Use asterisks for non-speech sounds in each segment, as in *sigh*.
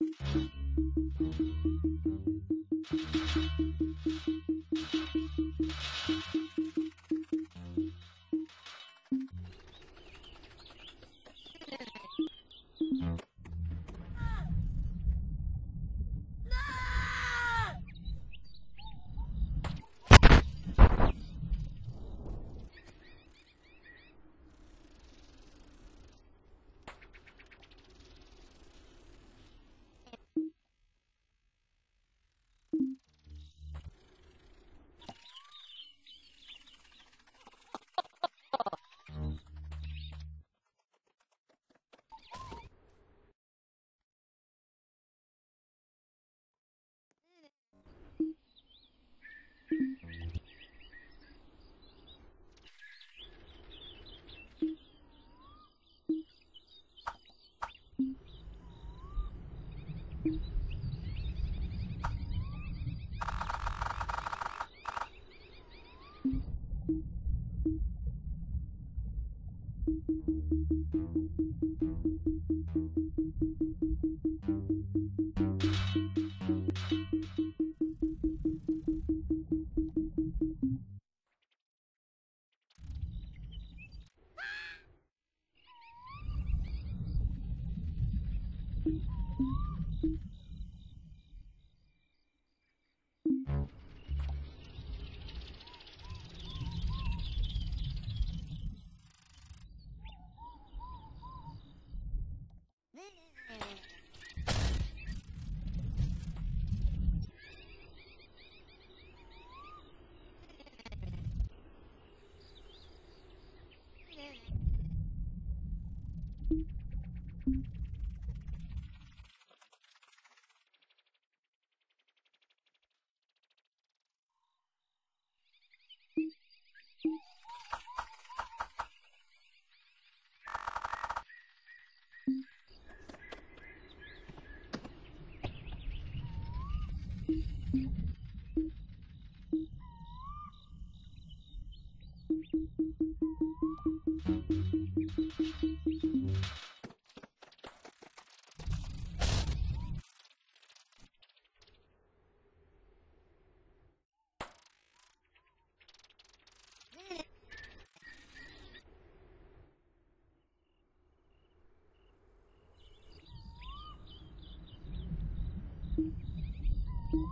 you Peace.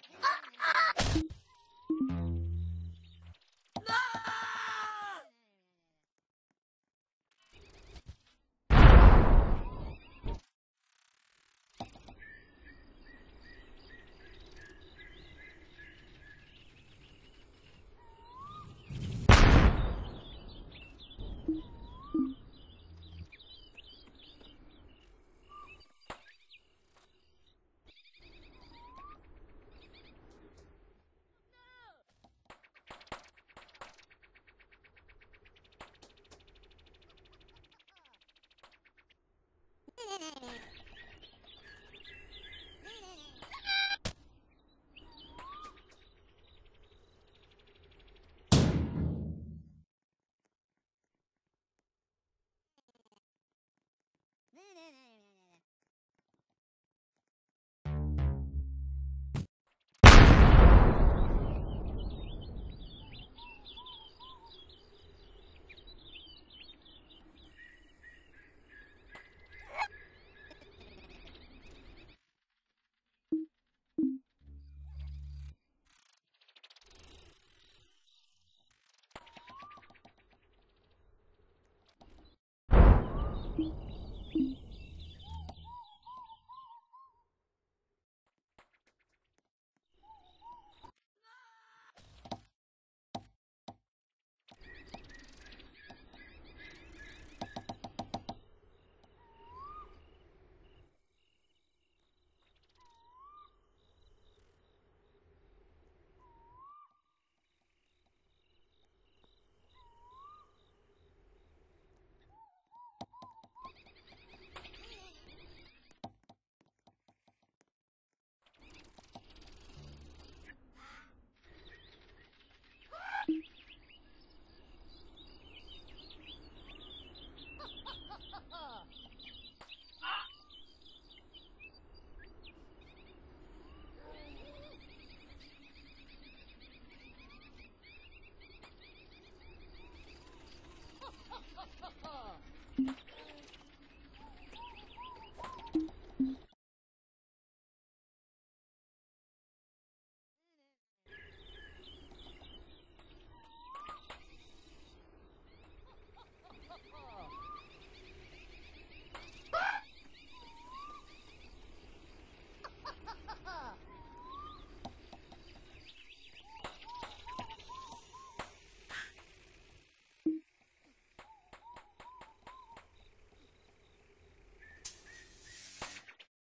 Oh! minute. *laughs*